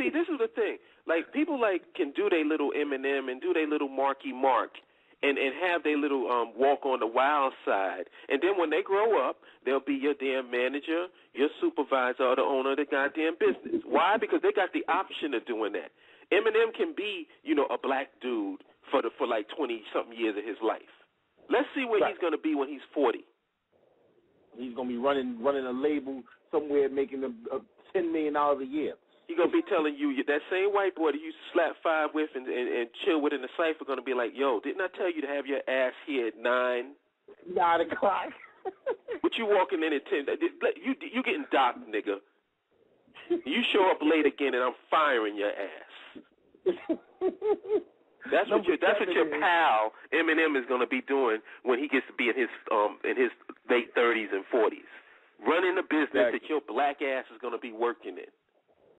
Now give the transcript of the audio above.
See, this is the thing. Like people like can do their little Eminem and do their little Marky Mark and and have their little um walk on the wild side. And then when they grow up, they'll be your damn manager, your supervisor, or the owner of the goddamn business. Why? Because they got the option of doing that. Eminem can be, you know, a black dude for the for like twenty something years of his life. Let's see where Right. he's gonna be when he's forty. He's gonna be running running a label somewhere, making a, a ten million dollars a year. He gonna be telling you that same white boy that you used to slap five with and, and, and chill with in the cipher is gonna be like, yo, didn't I tell you to have your ass here at nine? Nine o'clock. but you walking in at ten? You you getting docked, nigga. You show up late again and I'm firing your ass. That's what your that's what your pal Eminem is gonna be doing when he gets to be in his um in his late thirties and forties. Running a business Exactly. that your black ass is gonna be working in.